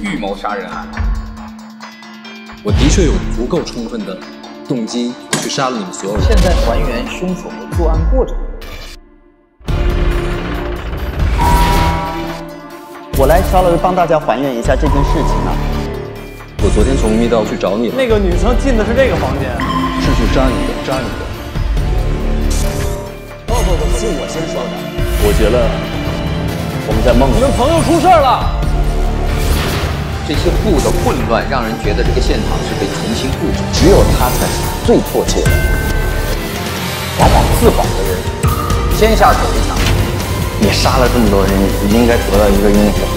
预谋杀人案。我的确有足够充分的动机去杀了你们所有人。现在还原凶手的作案过程。我来稍微帮大家还原一下这件事情啊。我昨天从密道去找你了，那个女生进的是这个房间，是去杀你的，杀你的。不不不，是我先说的。我觉得我们在梦里。你们朋友出事了。这些布的混乱让人觉得这个现场是被重新布置，只有他才是最迫切的。往往自保的人先下手为强。你杀了这么多人，你应该得到一个英雄。